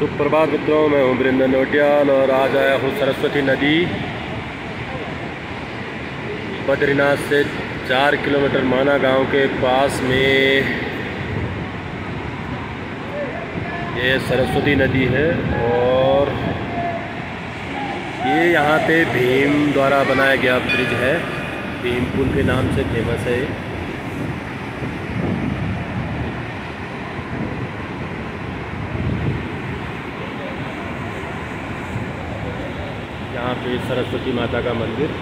सुप्रभात मित्रों, मैं हूँ वृंदन नोटियाल और आज आया हूँ सरस्वती नदी। बद्रीनाथ से चार किलोमीटर माना गाँव के पास में ये सरस्वती नदी है और ये यहाँ पे भीम द्वारा बनाया गया ब्रिज है। भीम पुल के नाम से फ़ेमस है यहाँ पे सरस्वती माता का मंदिर।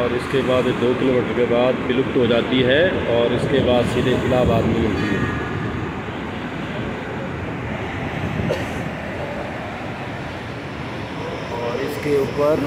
और इसके बाद दो किलोमीटर के बाद विलुप्त हो जाती है और इसके बाद सीधे इलाहाबाद में मिलती है। और इसके ऊपर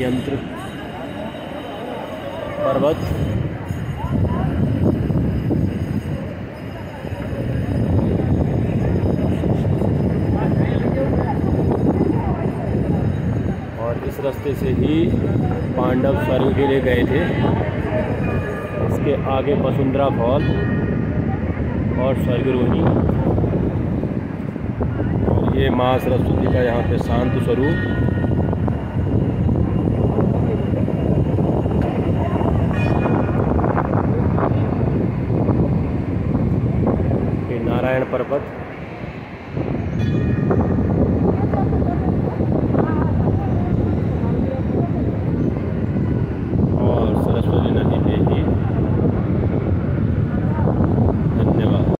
श्रीयंत्र पर्वत। और इस रास्ते से ही पांडव स्वर्ग के लिए गए थे। इसके आगे वसुंधरा फॉल और स्वर्गरोहिणी और ये माँ सरस्वती का यहाँ पे शांत स्वरूप। नारायण पर्वत